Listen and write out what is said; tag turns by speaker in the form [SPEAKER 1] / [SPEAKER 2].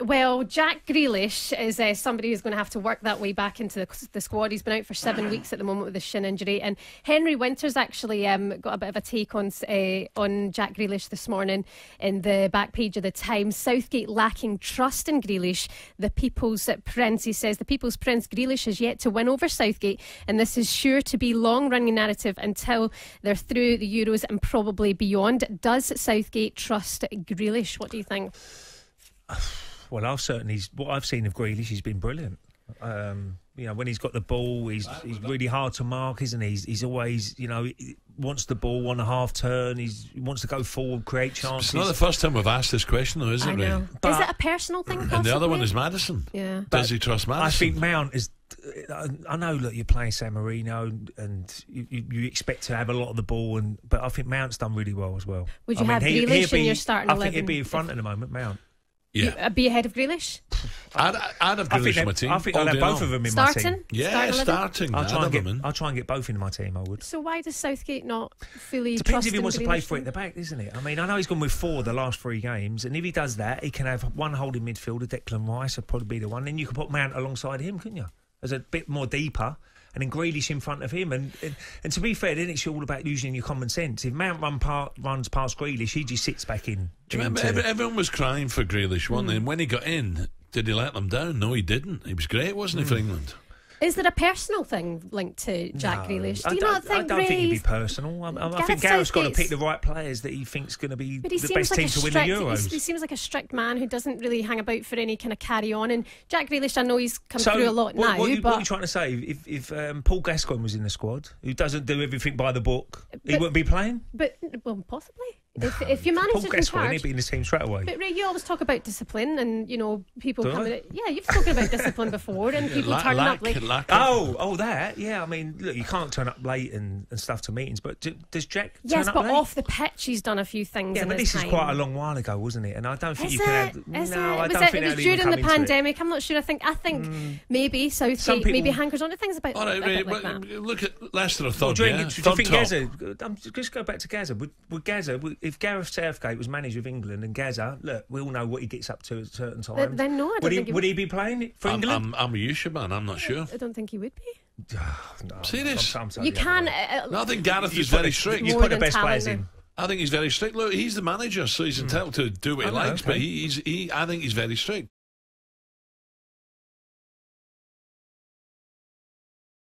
[SPEAKER 1] Well, Jack Grealish is uh, somebody who's going to have to work that way back into the, the squad. He's been out for seven weeks at the moment with a shin injury, and Henry Winters actually um, got a bit of a take on uh, on Jack Grealish this morning in the back page of the Times. Southgate lacking trust in Grealish. The People's Prince, he says, the People's Prince Grealish has yet to win over Southgate, and this is sure to be long-running narrative until they're through the Euros and probably beyond. Does Southgate trust Grealish? What do you think?
[SPEAKER 2] Well, I've certainly what I've seen of Grealish, he's been brilliant. Um, you know, when he's got the ball, he's he's really hard to mark, isn't he? He's, he's always, you know, he wants the ball on a half turn. He's, he wants to go forward, create chances.
[SPEAKER 3] It's not the first time we've asked this question, though, is it?
[SPEAKER 1] I know.
[SPEAKER 3] Ray?
[SPEAKER 1] is it a personal thing?
[SPEAKER 3] And the other one is Maddison.
[SPEAKER 1] Yeah.
[SPEAKER 3] Does he trust Maddison?
[SPEAKER 2] I think Mount is. I know, look, you're playing San Marino, and you, you, you expect to have a lot of the ball, and but I think Mount's done really well as well.
[SPEAKER 1] Would you
[SPEAKER 2] I
[SPEAKER 1] have
[SPEAKER 2] he-
[SPEAKER 1] Grealish
[SPEAKER 2] he'd
[SPEAKER 1] in
[SPEAKER 2] be-
[SPEAKER 1] your starting
[SPEAKER 2] I think
[SPEAKER 1] 11
[SPEAKER 2] he'd be in front
[SPEAKER 1] if-
[SPEAKER 2] at the moment, Mount.
[SPEAKER 3] Yeah.
[SPEAKER 1] Uh, be ahead of Grealish?
[SPEAKER 3] I'd, I'd have
[SPEAKER 2] I think,
[SPEAKER 3] Grealish in
[SPEAKER 2] that-
[SPEAKER 3] my team.
[SPEAKER 2] I think I'll have
[SPEAKER 3] day
[SPEAKER 2] both
[SPEAKER 3] long.
[SPEAKER 2] of them in my
[SPEAKER 1] Starting?
[SPEAKER 2] team.
[SPEAKER 3] Yeah,
[SPEAKER 1] Starting 11?
[SPEAKER 3] starting.
[SPEAKER 2] I'll
[SPEAKER 3] I'd
[SPEAKER 2] try and
[SPEAKER 3] have
[SPEAKER 2] get.
[SPEAKER 3] them in.
[SPEAKER 2] I'll try and get both into my team. I would.
[SPEAKER 1] So why does Southgate not fully
[SPEAKER 2] Depends
[SPEAKER 1] trust
[SPEAKER 2] if he
[SPEAKER 1] in
[SPEAKER 2] wants to play
[SPEAKER 1] Grealish
[SPEAKER 2] for it at
[SPEAKER 1] then?
[SPEAKER 2] the back, isn't it? I mean, I know he's gone with four the last three games, and if he does that, he can have one holding midfielder, Declan Rice would probably be the one. Then you could put Mount alongside him, couldn't you? As a bit more deeper, and then Grealish in front of him. And and, and to be fair, then it's all about using your common sense. If Mount run part, runs past Grealish, he just sits back in.
[SPEAKER 3] Do you remember?
[SPEAKER 2] into-
[SPEAKER 3] Every, everyone was crying for Grealish, wasn't they?
[SPEAKER 1] Hmm.
[SPEAKER 3] And when he got in, did he let them down? No, he didn't. He was great, wasn't he, for England?
[SPEAKER 1] Is there a personal thing linked to Jack
[SPEAKER 2] No,
[SPEAKER 1] Grealish? Do you
[SPEAKER 2] don't,
[SPEAKER 1] think
[SPEAKER 2] I don't think it'd be personal. I, I, I think Gareth's got to pick the right players that he thinks going to be
[SPEAKER 1] But
[SPEAKER 2] the best
[SPEAKER 1] like
[SPEAKER 2] team
[SPEAKER 1] a
[SPEAKER 2] to win
[SPEAKER 1] strict.
[SPEAKER 2] the
[SPEAKER 1] He,
[SPEAKER 2] Euros.
[SPEAKER 1] he seems like a strict man who doesn't really hang about for any kind of carry on. And Jack Grealish, I know he's come
[SPEAKER 2] So,
[SPEAKER 1] through a lot
[SPEAKER 2] what,
[SPEAKER 1] now,
[SPEAKER 2] what, are you,
[SPEAKER 1] but
[SPEAKER 2] what are you trying to say? If, if um, Paul Gascoigne was in the squad, who doesn't do everything by the book, he wouldn't be playing.
[SPEAKER 1] but well, possibly if, if your
[SPEAKER 2] Paul
[SPEAKER 1] manager's in
[SPEAKER 2] Gascoigne,
[SPEAKER 1] charge.
[SPEAKER 2] he'd be in the team straight away.
[SPEAKER 1] But Ray, you always talk about discipline and you know people
[SPEAKER 2] Do I?
[SPEAKER 1] coming. Yeah, you've spoken about discipline before and people
[SPEAKER 3] La-
[SPEAKER 1] turning
[SPEAKER 3] lack,
[SPEAKER 1] up late.
[SPEAKER 3] lack
[SPEAKER 2] Oh, oh, that. Yeah, I mean, look, you can't turn up late and, and stuff to meetings, but do, does Jack turn
[SPEAKER 1] Yes,
[SPEAKER 2] up
[SPEAKER 1] but
[SPEAKER 2] late?
[SPEAKER 1] off the pitch, he's done a few things.
[SPEAKER 2] yeah,
[SPEAKER 1] in
[SPEAKER 2] but this
[SPEAKER 1] time.
[SPEAKER 2] is quite a long while ago, wasn't it? And I don't think
[SPEAKER 1] Is
[SPEAKER 2] you
[SPEAKER 1] it?
[SPEAKER 2] can have.
[SPEAKER 1] Is
[SPEAKER 2] no,
[SPEAKER 1] it?
[SPEAKER 2] I
[SPEAKER 1] was
[SPEAKER 2] don't
[SPEAKER 1] it,
[SPEAKER 2] think
[SPEAKER 1] it was
[SPEAKER 2] they'll even
[SPEAKER 1] during
[SPEAKER 2] come
[SPEAKER 1] the
[SPEAKER 2] into it. Mm.
[SPEAKER 1] pandemic. I'm not sure. I think I think maybe Southgate
[SPEAKER 2] Some people-
[SPEAKER 1] maybe hankers on to things about
[SPEAKER 3] All right,
[SPEAKER 1] a
[SPEAKER 3] Ray,
[SPEAKER 1] bit like
[SPEAKER 3] well,
[SPEAKER 1] that.
[SPEAKER 3] look at Leicester have
[SPEAKER 2] Well,
[SPEAKER 3] thought,
[SPEAKER 2] do you,
[SPEAKER 3] yeah,
[SPEAKER 2] do you
[SPEAKER 3] third
[SPEAKER 2] think
[SPEAKER 3] top.
[SPEAKER 2] Gazza? Um, just go back to Gazza. Would, would Gazza? Would, if Gareth Southgate was manager of England and Gazza, look, we all know what he gets up to at certain times.
[SPEAKER 1] Then- then no, I don't
[SPEAKER 2] would he,
[SPEAKER 1] think he
[SPEAKER 2] would
[SPEAKER 1] would.
[SPEAKER 2] he be playing for
[SPEAKER 3] I'm,
[SPEAKER 2] England?
[SPEAKER 3] I'm, I'm a Yusha man, I'm not sure.
[SPEAKER 1] I don't think he would be.
[SPEAKER 2] No,
[SPEAKER 3] Serious?
[SPEAKER 2] I'm- I'm
[SPEAKER 1] You can. Uh,
[SPEAKER 3] No, I think Gareth is very
[SPEAKER 2] the-
[SPEAKER 3] strict.
[SPEAKER 2] You
[SPEAKER 1] More
[SPEAKER 2] put the
[SPEAKER 1] than
[SPEAKER 2] best players in.
[SPEAKER 3] I think he's very strict. Look, he's the manager, so he's entitled to do what he.
[SPEAKER 2] Know,
[SPEAKER 3] likes. But he, he's, he, I think he's very strict.